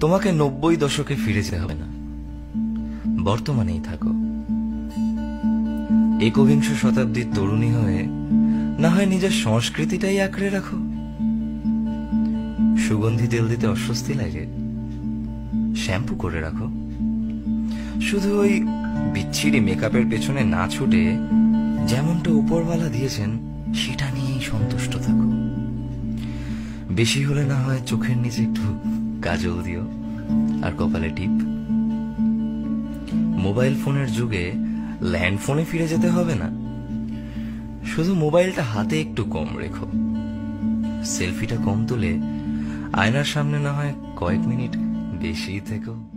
তোমাকে নব্বই দশকে ফিরে যেতে হবে না। বর্তমানেই থাকো। একবিংশ শতাব্দীর তরুণী হয়ে না হয় নিজের সংস্কৃতিটাই আঁকড়ে রাখো। সুগন্ধি তেল দিতে অস্বস্তি লাগে। শ্যাম্পু করে রাখো। শুধু ওই বিচ্ছিরি মেকআপের পেছনে না ছুটে যেমনটা উপরওয়ালা দিয়েছেন, সেটা নিয়েই সন্তুষ্ট থাকো। বেশি হলে না হয় চোখের নিচে একটু কাজল দিও আর কপালে টিপ। মোবাইল ফোনের যুগে ল্যান্ড ফোনে ফিরে যেতে হবে না। শুধু মোবাইলটা হাতে একটু কম রেখো। সেলফিটা কম তুলে আয়নার সামনে না হয় কয়েক মিনিট বেশি থেকো।